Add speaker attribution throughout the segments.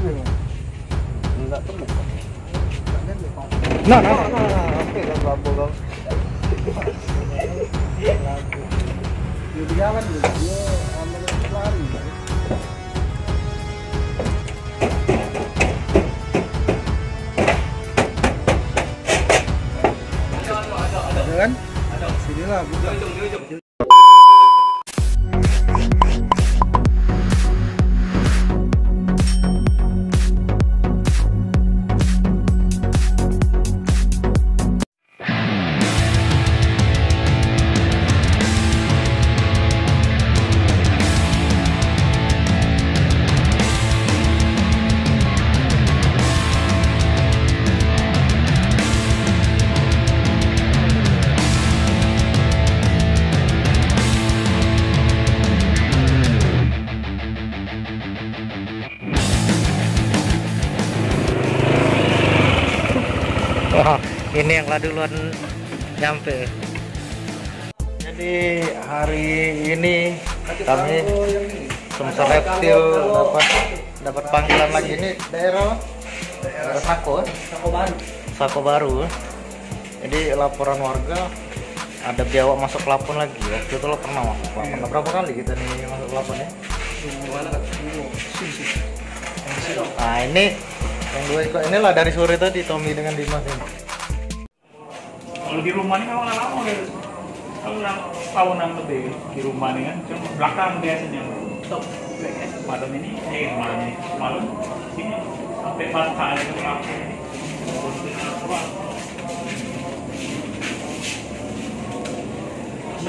Speaker 1: Enggak temu.
Speaker 2: Nah, nah, nah, nah, oke kan lampu kau.
Speaker 1: Dia dia kan dia ambil lari. Ada kan? Sinilah buka.
Speaker 2: Wah, yang lah duluan nyampe. Jadi hari ini kami semester reptil dapat dapat panggilan lagi ini daerah daerah Sako,
Speaker 1: Sako baru.
Speaker 2: Sako baru. Jadi laporan warga ada biawak masuk lapon lagi. Waktu itu lo pernah masuk lapon. Nah, berapa kali kita nih masuk lapon ya? Nah ini yang dua ikut inilah dari sore tadi Tommy dengan Dimas ini.
Speaker 3: Kalau di rumah ini kan lama deh. Kalau tahunan lebih di rumah ini kan cuma belakang biasanya. Stop. Malam ini, eh malam ini, malam sini sampai patah ada ke belakang.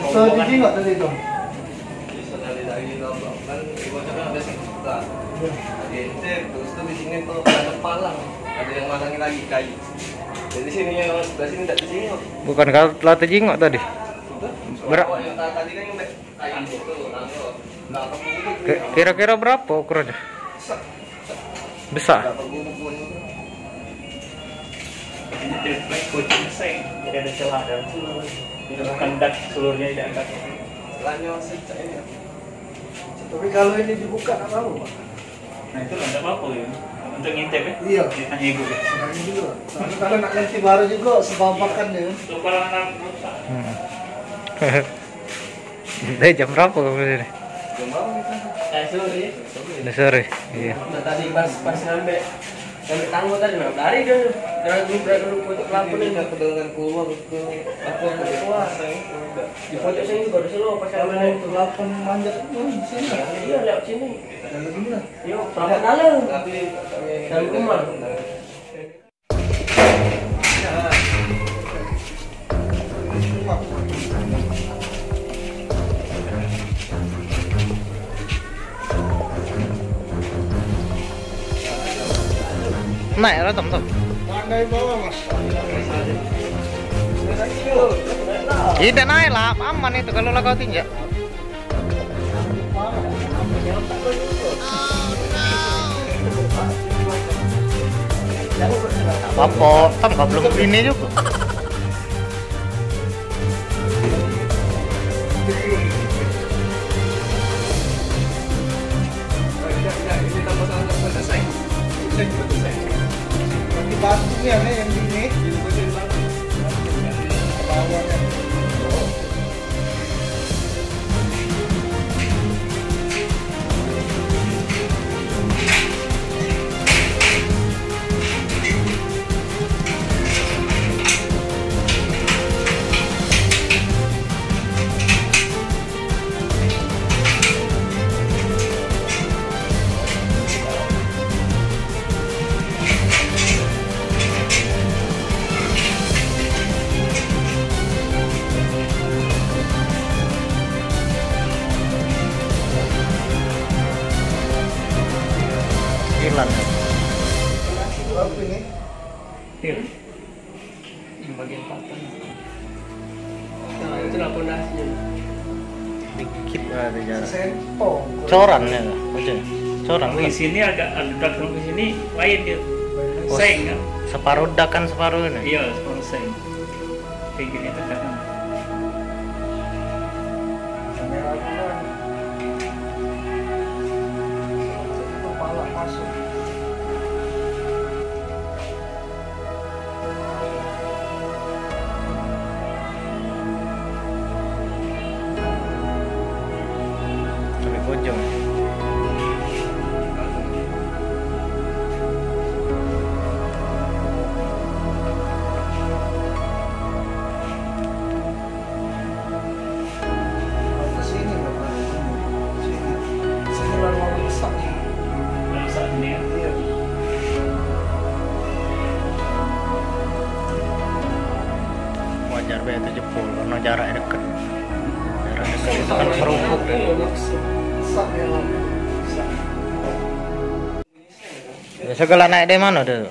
Speaker 1: So, jadi nggak tadi itu?
Speaker 4: bisa dari dari lambang kan ibaratnya ada sekitar ada ente terus tuh di sini tuh ada palang ada yang malangi lagi kayu jadi sini yang sebelah sini tidak di sini kok
Speaker 2: Bukan kalau latih jingok tadi.
Speaker 4: sudah
Speaker 2: Ber-
Speaker 4: Kalau yang tadi kan yang kayu itu langsung nggak kebubuk
Speaker 2: Ki- Kira-kira berapa ukurannya? Besar.
Speaker 4: nggak
Speaker 3: ada celah dalam seluruh. Bukan dak seluruhnya
Speaker 4: secak ini
Speaker 1: Tapi kalau ini dibuka nggak tahu, Pak.
Speaker 3: Nah itu tidak apa-apa ya. Untuk ngintip ya.
Speaker 1: Iya.
Speaker 3: Ditanya ibu ya.
Speaker 1: Nah, ini juga. Tapi kalau nak ganti baru juga sebabakan ya.
Speaker 3: Untuk kalau anak rusak.
Speaker 2: Hmm. Dari jam berapa kamu sini?
Speaker 4: jam berapa kita
Speaker 5: Eh, sorry.
Speaker 2: Udah sore. Iya.
Speaker 5: Tadi pas pas ngambil ngambil tangguh tadi nah, lari dia dari dulu dari dulu pojok lampu
Speaker 4: ini
Speaker 5: nih
Speaker 4: kita kedengaran keluar ke apa ke
Speaker 5: Keluar. di pojok sini baru selo pas
Speaker 1: Kalau
Speaker 5: itu
Speaker 1: delapan manjat oh, di sini.
Speaker 5: iya lewat sini
Speaker 1: Dalam ini lah.
Speaker 5: yuk berapa dalam
Speaker 4: tapi
Speaker 5: Dalam rumah.
Speaker 1: Pandai bawa mas.
Speaker 2: Tidak naik lah, aman itu kalau kau tinjak. Apa? Tam kau belum ini juga.
Speaker 1: Di batunya
Speaker 2: Hilang.
Speaker 1: Berapa ini?
Speaker 3: Til. Yang bagian papan.
Speaker 5: nah itu lah pondasinya
Speaker 2: Dikit lah di jalan.
Speaker 1: Sempong.
Speaker 2: Coran ya, baca. Coran.
Speaker 3: Di sini agak agak di sini lain dia.
Speaker 2: Oh,
Speaker 3: Seng kan?
Speaker 2: Separuh dak kan separuh ini.
Speaker 3: Iya, separuh seng. Kayak gini tekan.
Speaker 1: Kamera kan. Kepala
Speaker 2: deh ya, segala naik dari mana tuh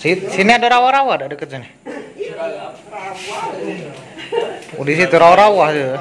Speaker 2: Si- sini ada rawa-rawa ada deket sini. Oh di situ rawa-rawa tuh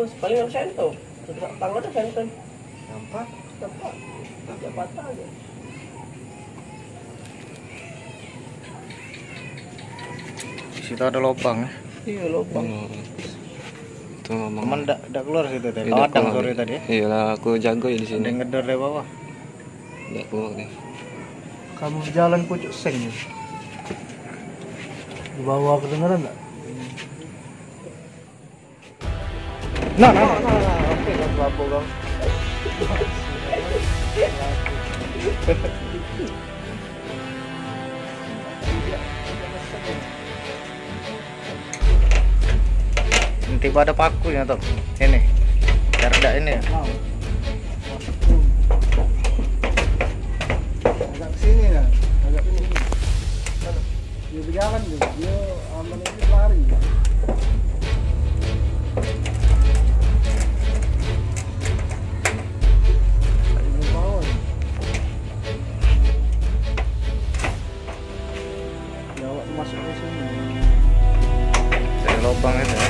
Speaker 5: Kasbes paling harus sento. Tangga ada sento.
Speaker 1: Nampak?
Speaker 5: Nampak? Tidak patah aja.
Speaker 2: di situ ada lubang ya
Speaker 5: Iya lubang.
Speaker 4: Itu ngomong.
Speaker 2: Cuman enggak enggak keluar situ tadi.
Speaker 4: Iya,
Speaker 2: Ladang sore tadi ya.
Speaker 4: Iyalah aku jago ya di
Speaker 2: Ada
Speaker 4: sini.
Speaker 2: yang ngedor dari bawah.
Speaker 4: Enggak keluar nih.
Speaker 1: Kamu jalan pucuk seng ya? Di bawah kedengeran nggak?
Speaker 2: Nah, nah, nah.
Speaker 1: Oke, kan kelapa bang.
Speaker 2: Nanti pada pakunya tuh. Ini. Biar enggak ini ya.
Speaker 1: Agak sini ya, agak ini. Dia berjalan dia, dia aman ini lari.
Speaker 2: Dari lubang itu ya.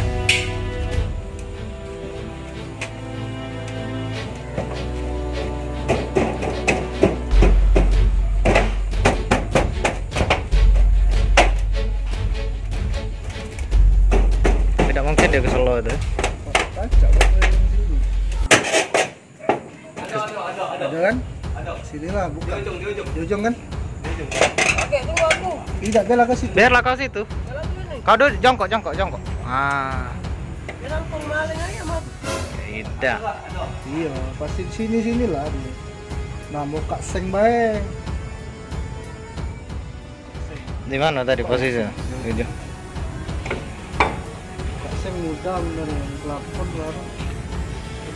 Speaker 2: Tidak mungkin dia ke Solo itu.
Speaker 5: Ada ada ada ada.
Speaker 1: Ada kan?
Speaker 5: Ada.
Speaker 1: Sinilah,
Speaker 5: Di
Speaker 1: buka.
Speaker 5: ujung di ujung.
Speaker 1: Di ujung kan?
Speaker 5: Oke tunggu aku.
Speaker 1: Tidak, bela ke situ.
Speaker 2: Biarlah kau situ. Kau dulu jongkok, jongkok, jongkok. Ah,
Speaker 5: maling aja mat.
Speaker 1: Iya, pasti sini sinilah dia. Nah, mau kak seng bae.
Speaker 2: Di mana tadi posisinya? Itu.
Speaker 1: Kak seng mudah bener ya, pelapon baru.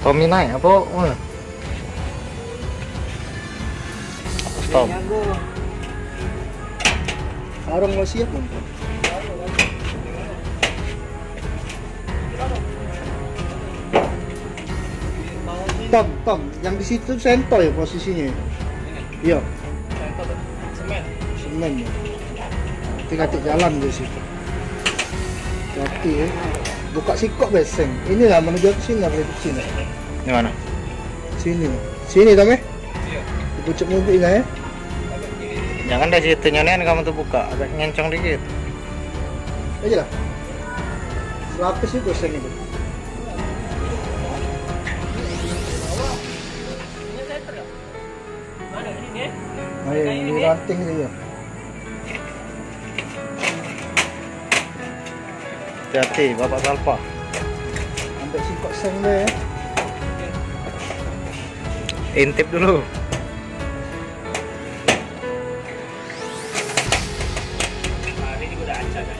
Speaker 2: Tommy naik apa? mana? Stop.
Speaker 1: Nyanggo. Arong lo siap belum? Tom, Tom, yang di situ sento ya posisinya. Iya,
Speaker 5: Semen.
Speaker 1: semen ya. Tingkat jalan di situ. Hati ya. Buka sikok beseng. Ini lah menuju ke sini, ke sini.
Speaker 2: Di mana?
Speaker 1: Sini. Sini Tom ya? Di pucuk mobil lah ya.
Speaker 2: Jangan dari situ nyonya kamu tuh buka, agak nyencong dikit.
Speaker 1: Aja lah. Selapis itu beseng itu. Ranting ini ya.
Speaker 2: Hati, Bapak Salpa.
Speaker 1: Sampai sikok seng deh ya.
Speaker 2: Intip dulu.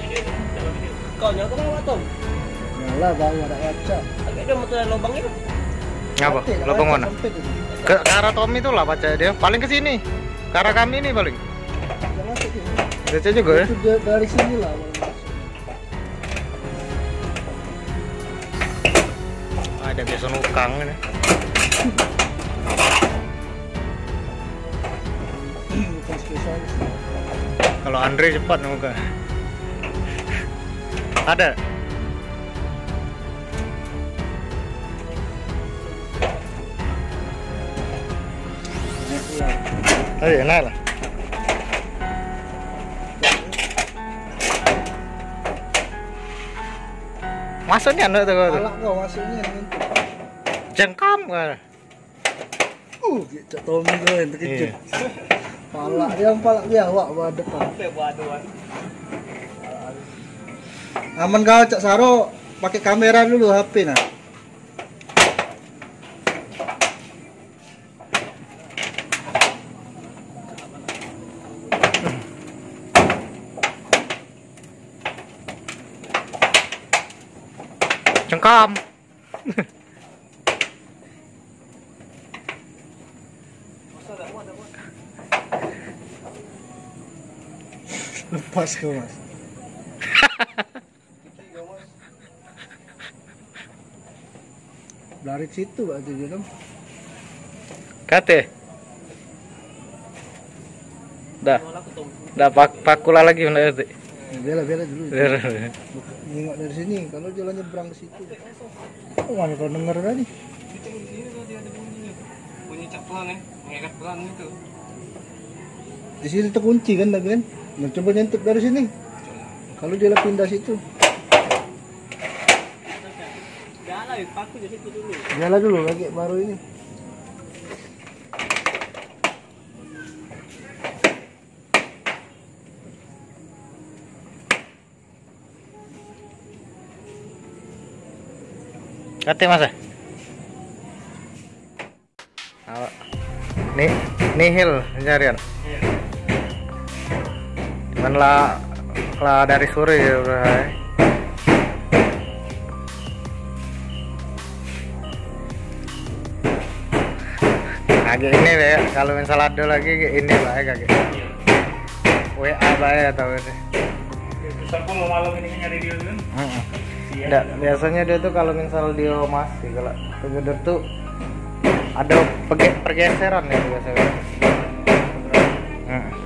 Speaker 3: Ini.
Speaker 5: Kau bawa Tom.
Speaker 1: Nyala bang ada kaca.
Speaker 5: Agak dia motor lubang itu.
Speaker 2: Ngapa? Lubang mana? ke arah Tommy itu lah baca dia. Paling ke sini. Ke arah kami ini paling. Baca juga ya.
Speaker 1: Dari sini lah.
Speaker 2: Ada biasa nukang ini. Kalau Andre cepat nuka. Ada. Ayo, enak lah. Masuknya anda tuh.
Speaker 1: Alak kau masuknya nanti.
Speaker 2: Jengkam kan.
Speaker 1: Uh, cak Tommy keren terkejut.
Speaker 2: Iya.
Speaker 1: Palak dia palak dia awak buat depan. Aman kau cak Saro pakai kamera dulu HP nah.
Speaker 2: Jengkam.
Speaker 1: Lepas kau mas. Dari situ berarti dong.
Speaker 2: Kate. Dah. Dah pak pakula lagi mana itu.
Speaker 1: Bela bela dulu. Nengok dari sini. Kalau jalan nyebrang ke situ. Oh, mana kau denger tadi?
Speaker 4: Itu di sini tuh dia ada bunyi. Bunyi caklan ya, mengikat pelan itu.
Speaker 1: Di sini terkunci kan tadi kan? Nah, coba nyentuh dari sini. Kalau dia pindah situ. Nyala dulu lagi baru ini.
Speaker 2: Kate mas. Awak. Nih, nihil pencarian. Cuman lah, lah dari sore ya udah. eh. Agak ini ya, kalau misal ada lagi ini lah ya kagak. WA lah ya atau ini.
Speaker 3: Aku mau malam ini nyari dia kan.
Speaker 2: Heeh.
Speaker 3: Iya.
Speaker 2: Biasanya dia tuh kalau misal dia masih kalau together tuh ada pergeseran ya biasanya. Hmm.